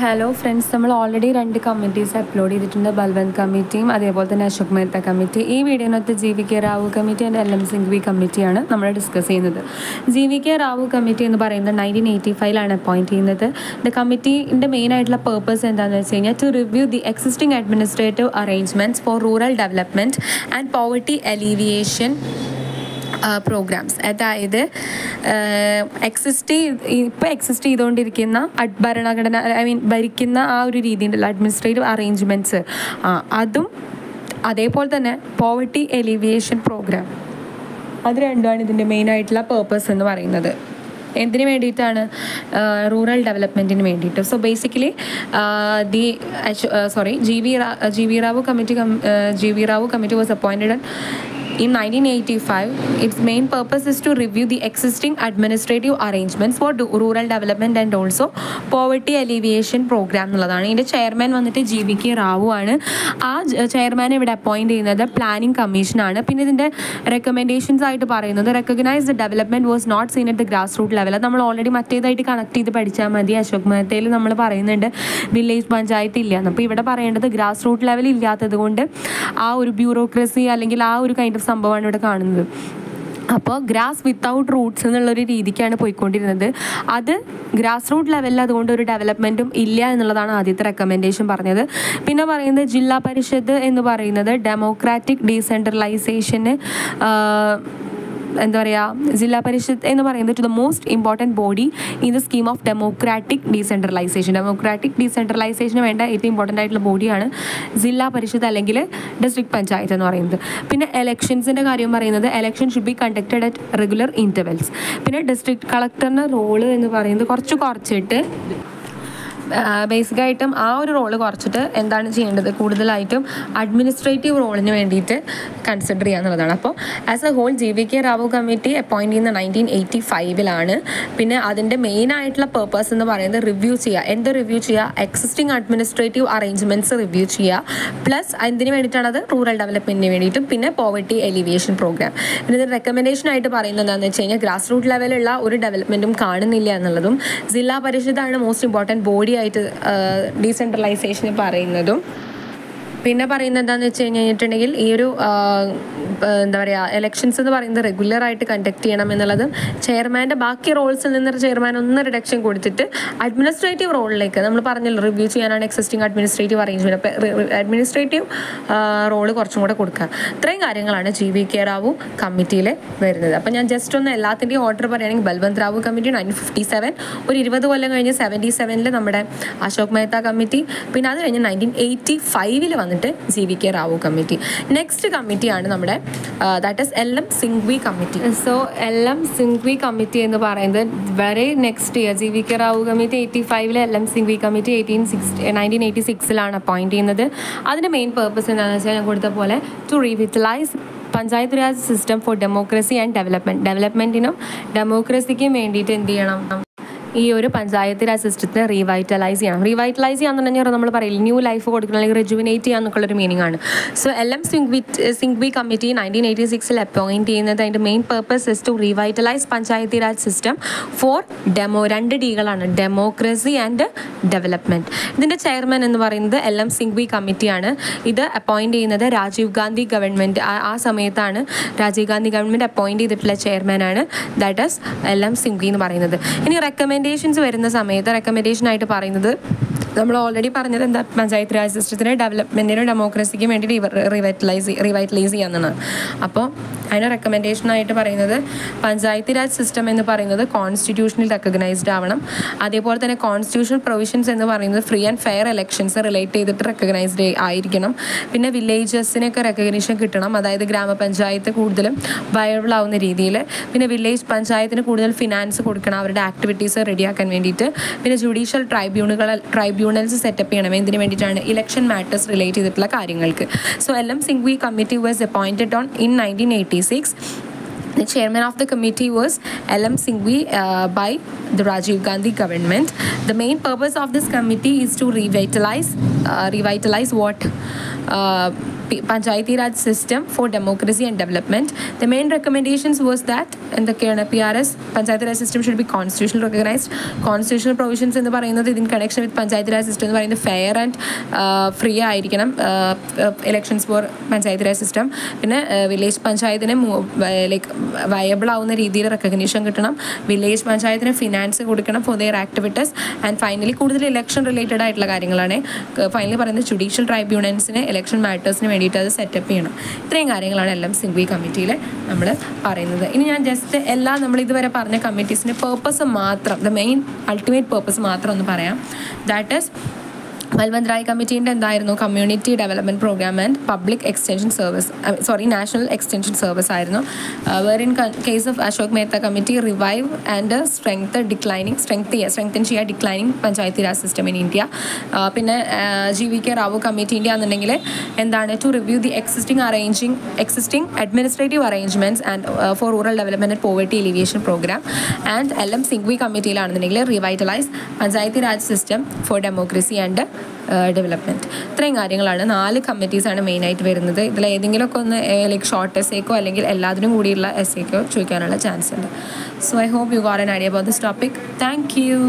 Hello friends നമ്മൾ already രണ്ട് committees upload ചെയ്തിട്ടുണ്ട്. ബൽവന്ത് കമ്മിറ്റിയും അതേപോലെ തന്നെ അശോക് മേത്ത കമ്മിറ്റി ഈ വീഡിയോനകത്ത് G V K Rao committee and L M Singhvi കമ്മിറ്റിയാണ് നമ്മൾ ഡിസ്കസ് ചെയ്യുന്നത്. G V K Rao committee എന്ന് പറയുന്നത് നയന്റീൻ എയ്റ്റി ഫൈവിലാണ് അപ്പോയിന്റ് ചെയ്യുന്നത്. ദ കമ്മിറ്റീന്റെ മെയിൻ ആയിട്ടുള്ള പേർപ്പസ് എന്താണെന്ന് വെച്ച് കഴിഞ്ഞാൽ to review the existing administrative arrangements for rural development and poverty alleviation programmes അതായത് എക്സിസ്റ്റ് ഇപ്പോൾ എക്സിസ്റ്റ് ചെയ്തുകൊണ്ടിരിക്കുന്ന ഭരണഘടന ഐ മീൻ ഭരിക്കുന്ന ആ ഒരു രീതി ഉണ്ടല്ലോ അഡ്മിനിസ്ട്രേറ്റീവ് അറേഞ്ച്മെന്റ്സ് ആ അതും അതേപോലെ തന്നെ പോവർട്ടി എലിവിയേഷൻ പ്രോഗ്രാം അത് രണ്ടുമാണ് ഇതിന്റെ മെയിൻ ആയിട്ടുള്ള പേർപ്പസ് എന്ന് പറയുന്നത്. എന്തിനു വേണ്ടിയിട്ടാണ്? റൂറൽ ഡെവലപ്മെന്റിന് വേണ്ടിയിട്ട്. So basically the sorry G V G V Rao committee G V Rao committee was appointed In 1985, its main purpose is to review the existing administrative arrangements for rural development and also poverty alleviation program എന്നുള്ളതാണ്. ഇതിന്റെ chairman വന്നിട്ട് G V K Rao ആണ്. ആ ചെയർമാനെ ഇവിടെ appoint ചെയ്യുന്നത് planning കമ്മീഷനാണ് പിന്നെ ഇതിന്റെ റെക്കമെൻഡേഷൻസ് ആയിട്ട് പറയുന്നത് recognise the development was not seen at the grass root level നമ്മൾ ഓൾറെഡി മറ്റേതായിട്ട് കണക്ട് ചെയ്ത് പഠിച്ചാൽ മതി. അശോക് മെഹത്തയിൽ നമ്മൾ പറയുന്നുണ്ട് വില്ലേജ് പഞ്ചായത്ത് ഇല്ല അപ്പോൾ ഇവിടെ പറയേണ്ടത് ഗ്രാസ് റൂട്ട് ലെവൽ ഇല്ലാത്തത് കൊണ്ട് ആ ഒരു ബ്യൂറോക്രസി അല്ലെങ്കിൽ ആ ഒരു കൈൻഡ് ഓഫ് സംഭവമാണ് ഇവിടെ കാണുന്നത്. അപ്പോൾ ഗ്രാസ് വിത്തൗട്ട് റൂട്ട്സ് എന്നുള്ളൊരു രീതിക്കാണ് പോയിക്കൊണ്ടിരുന്നത്. അത് ഗ്രാസ് റൂട്ട് ലെവലിൽ അതുകൊണ്ട് ഒരു ഡെവലപ്മെന്റും ഇല്ല എന്നുള്ളതാണ് ആദ്യത്തെ റെക്കമെൻഡേഷൻ പറഞ്ഞത്. പിന്നെ പറയുന്നത് ജില്ലാ പരിഷത്ത് എന്ന് പറയുന്നത് ഡെമോക്രാറ്റിക് ഡീസെൻട്രലൈസേഷന് എന്താ പറയുക ജില്ലാ പരിഷത്ത് എന്ന് പറയുന്നത് to the most important body in the scheme of democratic decentralisation democratic ഡീസെൻട്രലൈസേഷന് വേണ്ട ഏറ്റവും ഇമ്പോർട്ടന്റ് ആയിട്ടുള്ള ബോഡിയാണ് ജില്ലാ പരിഷത്ത് അല്ലെങ്കിൽ ഡിസ്ട്രിക്ട് പഞ്ചായത്ത് എന്ന് പറയുന്നത്. പിന്നെ എലക്ഷൻസിന്റെ കാര്യം പറയുന്നത് election should be conducted at regular intervals പിന്നെ ഡിസ്ട്രിക്ട് കളക്ടറിന്റെ റോൾ എന്ന് പറയുന്നത് കുറച്ച് കുറച്ചിട്ട് ബേസിക്കായിട്ടും ആ ഒരു റോൾ കുറച്ചിട്ട് എന്താണ് ചെയ്യേണ്ടത്? കൂടുതലായിട്ടും അഡ്മിനിസ്ട്രേറ്റീവ് റോളിന് വേണ്ടിയിട്ട് കൺസിഡർ ചെയ്യുക എന്നുള്ളതാണ്. അപ്പോൾ as a whole G V K Rao committee appoint ചെയ്യുന്ന നയന്റീൻ എയ്റ്റി ഫൈവിലാണ് പിന്നെ അതിന്റെ മെയിൻ ആയിട്ടുള്ള പേർപ്പസ് എന്ന് പറയുന്നത് റിവ്യൂ ചെയ്യുക എന്ത് റിവ്യൂ ചെയ്യുക എക്സിസ്റ്റിംഗ് അഡ്മിനിസ്ട്രേറ്റീവ് അറേഞ്ച്മെന്റ്സ് റിവ്യൂ ചെയ്യുക പ്ലസ് എന്തിനു വേണ്ടിയിട്ടാണത് റൂറൽ ഡെവലപ്മെന്റിന് വേണ്ടിയിട്ടും. പിന്നെ പോവർട്ടി എലിവിയേഷൻ പ്രോഗ്രാം പിന്നെ ഇത് റെക്കമെൻഡേഷൻ ആയിട്ട് പറയുന്നത് എന്താണെന്ന് വെച്ച് കഴിഞ്ഞാൽ ഗ്രാസ് റൂട്ട് ലെവലുള്ള ഒരു ഡെവലപ്മെന്റും കാണുന്നില്ല എന്നുള്ളതും ജില്ലാ പരിഷത്താണ് മോസ്റ്റ് ഇമ്പോർട്ടന്റ് ബോഡി ആയിട്ട് ഡീസെൻട്രലൈസേഷന് പറയുന്നതും പിന്നെ പറയുന്നത് എന്താണെന്ന് വെച്ച് കഴിഞ്ഞിട്ടുണ്ടെങ്കിൽ ഈ ഒരു എന്താ പറയുക എലക്ഷൻസ് എന്ന് പറയുന്നത് റെഗുലർ ആയിട്ട് കണ്ടക്ട് ചെയ്യണം എന്നുള്ളത് ചെയർമാന്റെ ബാക്കി റോൾസിൽ നിന്ന് ചെയർമാൻ ഒന്ന് റിഡക്ഷൻ കൊടുത്തിട്ട് അഡ്മിനിസ്ട്രേറ്റീവ് റോളിലേക്ക് നമ്മൾ പറഞ്ഞല്ലോ റിവ്യൂ ചെയ്യാനാണ് എക്സിസ്റ്റിംഗ് അഡ്മിനിസ്ട്രേറ്റീവ് അറേഞ്ച്മെന്റ് അപ്പോൾ അഡ്മിനിസ്ട്രേറ്റീവ് റോൾ കുറച്ചും കൂടെ കൊടുക്കുക. ഇത്രയും കാര്യങ്ങളാണ് ജി വി കെ റാവു കമ്മിറ്റിയിൽ വരുന്നത്. അപ്പോൾ ഞാൻ ജസ്റ്റ് ഒന്ന് എല്ലാത്തിന്റെയും ഓർഡർ പറയുകയാണെങ്കിൽ Balwant Rao committee nine fifty seven ഒരു ഇരുപത് കൊല്ലം കഴിഞ്ഞ് സെവന്റി സെവനിൽ നമ്മുടെ അശോക് മെഹ്ത്ത കമ്മിറ്റി പിന്നെ അത് കഴിഞ്ഞ് നയന്റീൻ എയ്റ്റി ഫൈവിൽ വന്നിട്ട് G V K Rao committee. Next കമ്മിറ്റിയാണ് നമ്മുടെ that is L M Singhvi committee. So L M Singhvi committee എന്ന് പറയുന്നത് very next year G V K Rao committee eighty ഫൈവിലെ L M Singhvi committee eighteen sixty nineteen eighty സിക്സിലാണ് appoint ചെയ്യുന്നത്. അതിന്റെ main purpose എന്താണെന്ന് വെച്ചാൽ ഞാൻ കൊടുത്ത പോലെ to revitalise Panchayat Raj system for democracy and development ഡെവലപ്മെന്റിനും ഡെമോക്രസിക്കും വേണ്ടിയിട്ട് എന്ത് ചെയ്യണം? ഈ ഒരു പഞ്ചായത്ത് രാജ് സിസ്റ്റത്തെ റീവൈറ്റലൈസ് ചെയ്യണം റീവൈറ്റലൈസ് ചെയ്യാന്നുണ്ടെങ്കിൽ നമ്മൾ പറയില്ല? ന്യൂ ലൈഫ് കൊടുക്കണം അല്ലെങ്കിൽ റെജുവിനേറ്റ് ചെയ്യുക എന്നുള്ളൊരു മീനിങ് ആണ് so L M Singhvi Singhvi committee nineteen eighty സിക്സിൽ അപ്പോയിന്റ് ചെയ്യുന്നത് അതിന്റെ main purpose is to revitalise Panchayati Raj system for demo രണ്ട് ഡികളാണ് ഡെമോക്രസി ആൻഡ് ഡെവലപ്മെന്റ് ഇതിന്റെ ചെയർമാൻ എന്ന് പറയുന്നത് എൽ എം സിംഗ്വി കമ്മിറ്റിയാണ് ഇത് അപ്പോയിന്റ് ചെയ്യുന്നത് രാജീവ് ഗാന്ധി ഗവൺമെന്റ് ആ സമയത്താണ് രാജീവ് ഗാന്ധി ഗവൺമെന്റ് അപ്പോയിന്റ് ചെയ്തിട്ടുള്ള ചെയർമാനാണ് that is L M Singhvi എന്ന് പറയുന്നത്. ഇനി റെക്കമെൻഡ് റെക്കമെൻഡേഷൻസ് വരുന്ന സമയത്ത് റെക്കമെൻഡേഷൻ ആയിട്ട് പറയുന്നത് നമ്മൾ ഓൾറെഡി പറഞ്ഞത് എന്താ? പഞ്ചായത്ത് രാജ് സിസ്റ്റത്തിന് ഡെവലപ്മെന്റിനും ഡെമോക്രസിക്കും വേണ്ടി റിവൈറ്റലൈസ് റിവൈറ്റലൈസ് ചെയ്യാന്നാണ്. അപ്പോൾ അതിന് റെക്കമെൻഡേഷൻ ആയിട്ട് പറയുന്നത് പഞ്ചായത്ത് രാജ് സിസ്റ്റം എന്ന് പറയുന്നത് കോൺസ്റ്റിറ്റ്യൂഷനിൽ റെക്കഗ്നൈസ്ഡ് ആവണം. അതേപോലെ തന്നെ കോൺസ്റ്റിറ്റ്യൂഷണൽ പ്രൊവിഷൻസ് എന്ന് പറയുന്നത് free and fair elections relate ചെയ്തിട്ട് റെക്കഗ്നൈസ്ഡ് ആയിരിക്കണം. പിന്നെ വില്ലേജസിനൊക്കെ റെക്കഗ്നീഷൻ കിട്ടണം. അതായത് ഗ്രാമപഞ്ചായത്ത് കൂടുതലും വയബിൾ ആവുന്ന രീതിയിൽ. പിന്നെ വില്ലേജ് പഞ്ചായത്തിന് കൂടുതൽ ഫിനാൻസ് കൊടുക്കണം. അവരുടെ ആക്ടിവിറ്റീസ് റെഡിയാക്കാൻ വേണ്ടിയിട്ട്. പിന്നെ ജുഡീഷ്യൽ ട്രൈബ്യൂണുകൾ ട്രൈബ്യൂണൽസ് സെറ്റപ്പ് ചെയ്യണം എന്തിനു വേണ്ടിയിട്ടാണ് ഇലക്ഷൻ മാറ്റേഴ്സ് റിലേറ്റ് ചെയ്തിട്ടുള്ള കാര്യങ്ങൾക്ക് so L M Singhvi committee was appointed on in nineteen eighty six The chairman of the committee was L.M. Singhvi uh, by the Rajiv Gandhi government. The main purpose of this committee is to revitalize, uh, revitalize what? Uh, Panchayati Raj system for democracy and development the main recommendations was that എന്തൊക്കെയാണ് P R S Panchayat Raj system should be constitutional recognised constitutional provisions എന്ന് പറയുന്നത് ഇതിൻ connection with Panchayat Raj system എന്ന് പറയുന്നത് fair and free ആയിരിക്കണം. Elections for Panchayat Raj system പിന്നെ village പഞ്ചായത്തിനെ like viable ആവുന്ന രീതിയിൽ റെക്കഗ്നീഷൻ കിട്ടണം. വില്ലേജ് പഞ്ചായത്തിന് ഫിനാൻസ് കൊടുക്കണം for their activities and finally കൂടുതൽ ഇലക്ഷൻ റിലേറ്റഡ് ആയിട്ടുള്ള കാര്യങ്ങളാണ്. ഫൈനലി പറയുന്നത് ജുഡീഷ്യൽ ട്രൈബ്യൂണൽസിന് ഇലക്ഷൻ മാറ്റേഴ്സിന് വേണ്ടിയിട്ട് അത് സെറ്റപ്പ് ചെയ്യണം. ഇത്രയും കാര്യങ്ങളാണ് എല്ലാം സിംഗ്വി കമ്മിറ്റിയിൽ നമ്മൾ പറയുന്നത്. ഇനി ഞാൻ ജസ്റ്റ് എല്ലാ നമ്മൾ ഇതുവരെ പറഞ്ഞ കമ്മിറ്റീസിന്റെ പേർപ്പസ് മാത്രം ദ മെയിൻ അൾട്ടിമേറ്റ് പേർപ്പസ് മാത്രം ഒന്ന് പറയാം. ദാറ്റ് ഈസ് ബൽവന്ത് റായ് കമ്മിറ്റീന്റെ എന്തായിരുന്നു? Community development programme and public extension service sorry national extension service ആയിരുന്നു. Where in case of Ashok Mehta committee revive and strength declining strength ചെയ്യുക സ്ട്രെങ്തൻ ചെയ്യുക declining Panchayati Raj system in India പിന്നെ G V K Rao കമ്മിറ്റീന്റെ ആണെന്നുണ്ടെങ്കിൽ എന്താണ്? To review the existing arranging existing administrative arrangements and for rural development and poverty alleviation programme and L M Singhvi കമ്മിറ്റിയിലാണെന്നുണ്ടെങ്കിൽ revitalise Panchayati Raj system for democracy and development ഇത്രയും കാര്യങ്ങളാണ്. നാല് കമ്മിറ്റീസാണ് മെയിനായിട്ട് വരുന്നത്. ഇതിൽ ഏതെങ്കിലുമൊക്കെ ഒന്ന് ലൈക്ക് ഷോർട്ട് എസ്സേക്കോ അല്ലെങ്കിൽ എല്ലാത്തിനും കൂടിയുള്ള എസ്സേക്കോ ചോദിക്കാനുള്ള ചാൻസ് ഉണ്ട്. So I hope you got an idea about this topic thank you